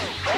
Oh!